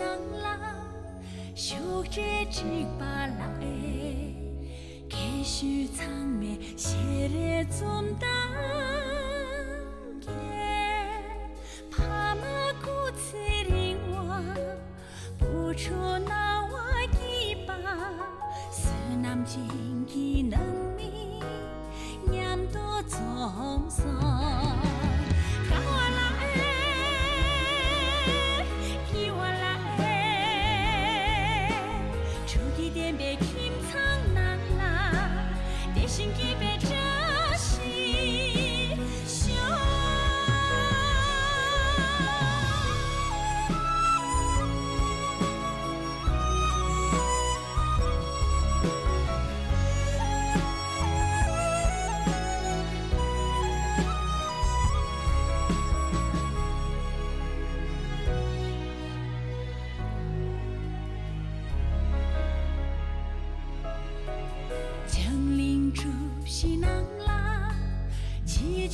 是人啦，小姐一把来，继续藏的写的总当夜，怕马古翠林哇，不出那我一把，是南京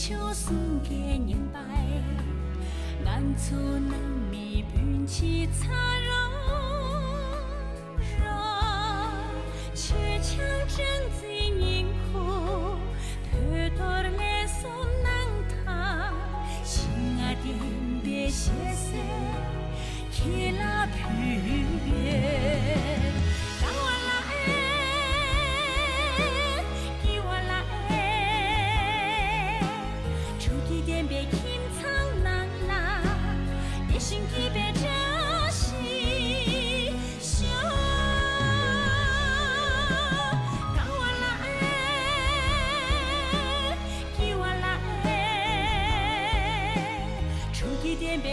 秋送วิตฉั难แค่ยิ้มไ真นั้นเ来อ难堂，心爱的别พื้น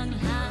on.